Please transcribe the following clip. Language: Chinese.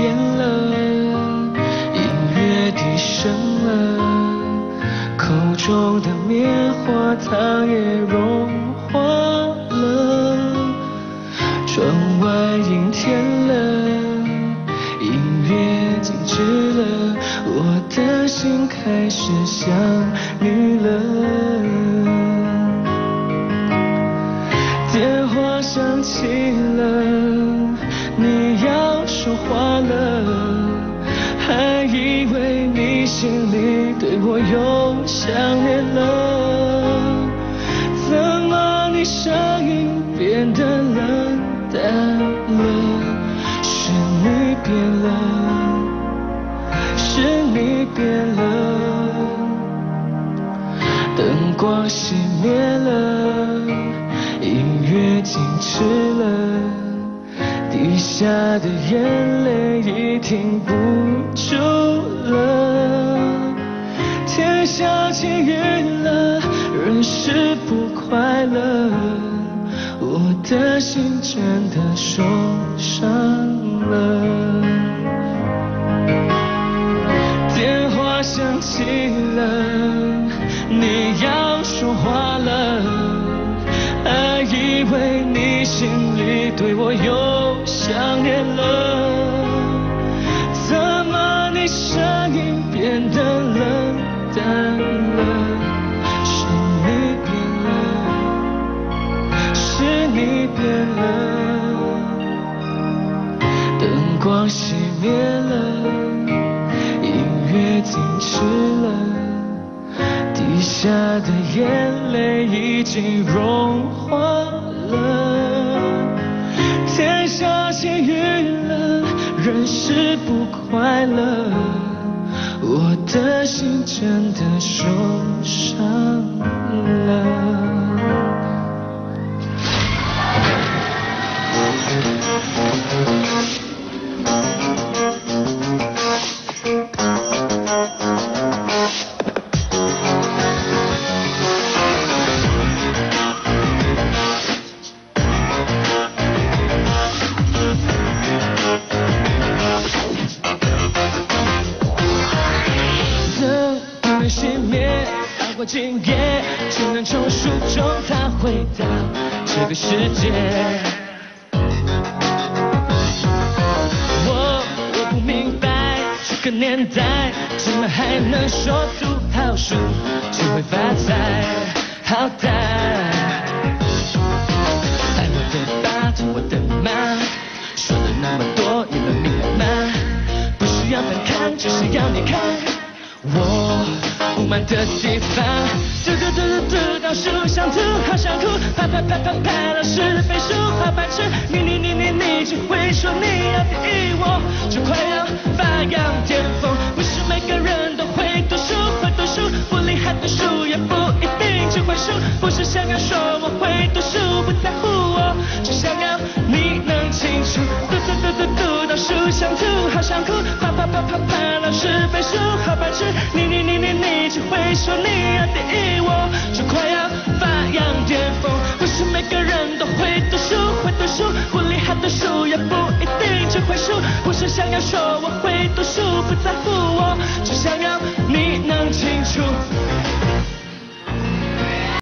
变了音乐低声了口中的棉花糖也融化了。窗外阴天了音乐静止了我的心开始想你了。电话响起了了，还以为你心里对我又想念了，怎么你声音变得冷淡了？是你变了，是你变了。灯光熄灭了，音乐静止了，滴下的眼泪已停不住了。天下起雨了，人是不快乐，我的心真的受伤了。电话响起了，你要说话了，还以为你心里对我有想念了，怎么你声音变得冷淡了？是你变了，是你变了，灯光熄灭了。音乐停止了，滴下的眼泪已经融化了。下起雨了，人是不快乐，我的心真的受伤了。过今夜，只能从书中他回到这个世界。我我不明白，这个年代怎么还能说读好书就会发财？好歹爱我的爸，疼我的妈，说了那么多，你们明白吗？不需要反抗，就是要你看。我满的地方，嘟嘟嘟嘟嘟，到处想吐，好想哭，拍拍拍拍拍，老师背书好白痴，你你你你你只会说你要第一，我就快要发扬巅峰，不是每个人都会读书，会读书不厉害的书也不一定只会输，不是想要说我会读书，不在乎我，只想要你能清楚，嘟嘟嘟嘟嘟，到处想吐，好想哭，啪啪啪啪啪，老师背书好白痴，只会说你要第一，我就快要发扬巅峰，不是每个人都会读书，会读书不厉害读书也不一定就会输，不是想要说我会读书，不在乎我，只想要你能清楚。